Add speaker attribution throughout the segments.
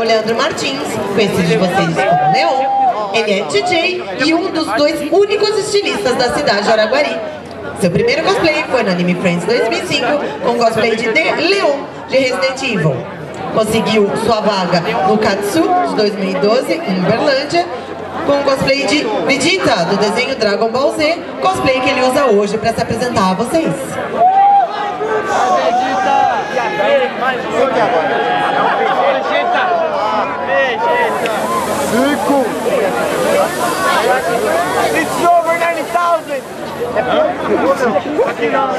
Speaker 1: o Leandro Martins, conhecido de vocês como Leon. Ele é DJ e um dos dois únicos estilistas da cidade de Araguari. Seu primeiro cosplay foi no Anime Friends 2005 com cosplay de The Leon de Resident Evil. Conseguiu sua vaga no Katsu de 2012 em Uberlândia com o cosplay de Vegeta do desenho Dragon Ball Z, cosplay que ele usa hoje para se apresentar a vocês.
Speaker 2: Cinco. It's over 90,000. Aqui não.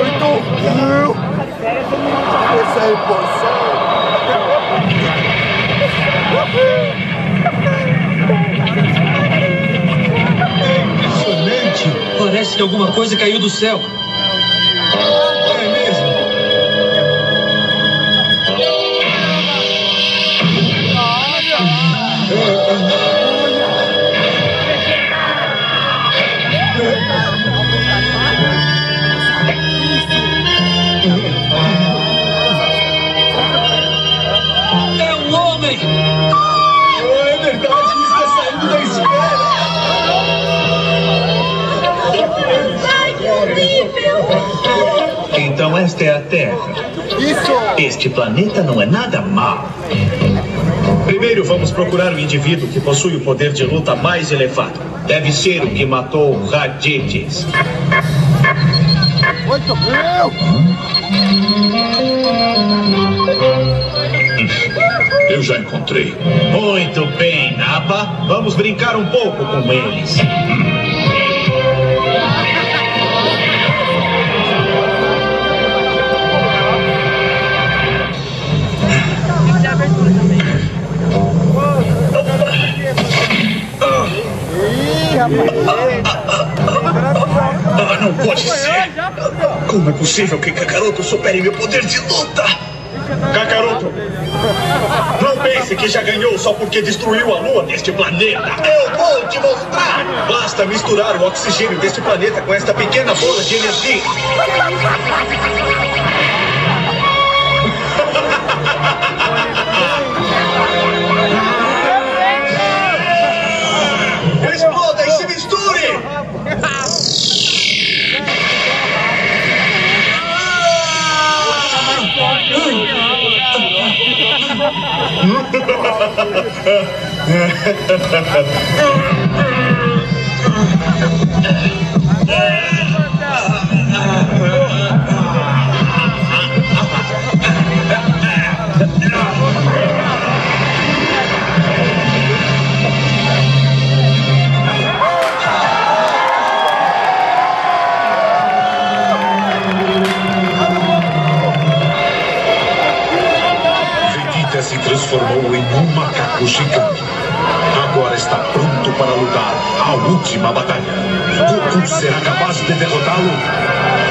Speaker 2: Oito mil. Essa é.
Speaker 3: Impressionante! Parece que alguma coisa caiu do céu.
Speaker 4: Então esta é a Terra.
Speaker 2: Isso.
Speaker 4: Este planeta não é nada mau. Primeiro vamos procurar o indivíduo que possui o poder de luta mais elevado. Deve ser o que matou Raditz.
Speaker 2: Oito mil.
Speaker 4: Eu já encontrei. Muito bem, Napa. Vamos brincar um pouco com eles. Ah, não pode ser. Como é possível que Kakaroto supere meu poder de luta? Kakaroto, não pense que já ganhou só porque destruiu a lua deste planeta. Eu vou te mostrar. Basta misturar o oxigênio deste planeta com esta pequena bola de energia. Vegeta transformou em um macaco gigante. Agora está pronto para lutar a última batalha. Goku será capaz de derrotá-lo?